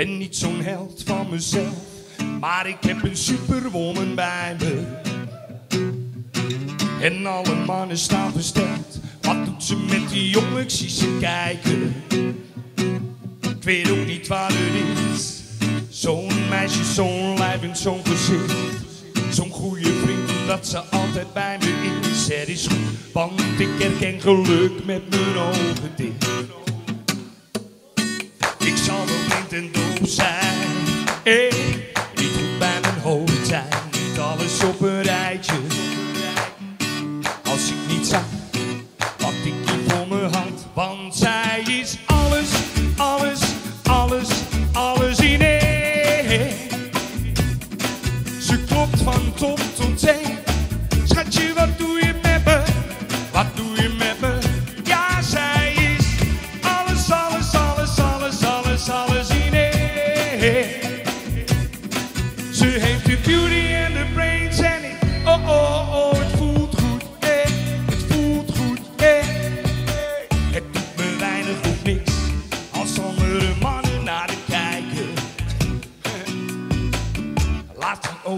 Ben niet zo'n held van mezelf, maar ik heb een superwoman bij me. En alle mannen staan versteld. Wat doet ze met die jongen? Ik zie ze kijken. Ik weet ook niet waar het is. Zo'n meisje, zo'n lijf en zo'n gezicht. Zo'n goede vriend, omdat ze altijd bij me is. Het is goed, want ik herken geluk met mijn ogen dicht. Ik zal something don't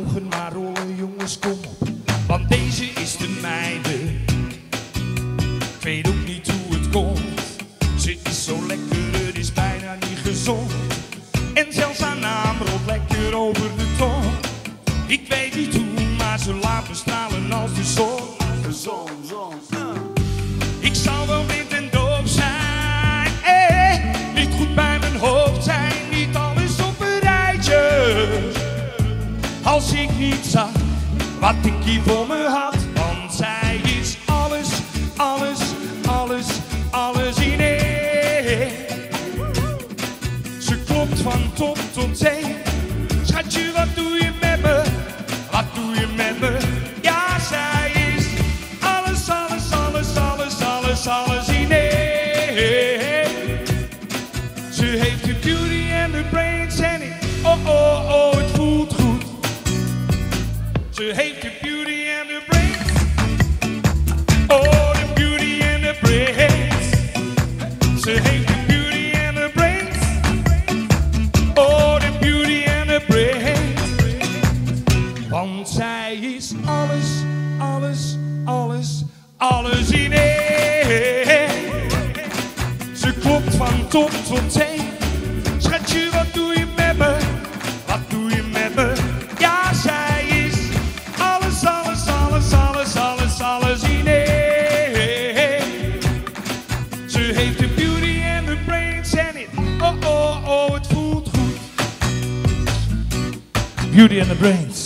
maar rollen, jongens, kom op. Want deze is de mijne. Ik weet ook niet hoe het komt. Ze is zo lekker, het is bijna niet gezond. En zelfs haar naam rolt lekker over de tong. Ik weet niet hoe, maar ze laat me stralen als de zon. Zon, Als ik niet zag wat ik hier voor me had. Want zij is alles, alles, alles, alles in één. Ze klopt van top tot teen. Schatje, wat doe je met me? Wat doe je met me? Ja, zij is alles, alles, alles, alles, alles, alles in één. Ze heeft de beauty en de brains en ik, oh, oh, oh, het voelt goed. Ze heeft de beauty en de brains. Oh, de beauty en de brains. Ze heeft de beauty en de brains. Oh, de beauty and the brains. Want zij is alles, alles, alles, alles in één. Ze klopt van top tot teen. Beauty and the brains.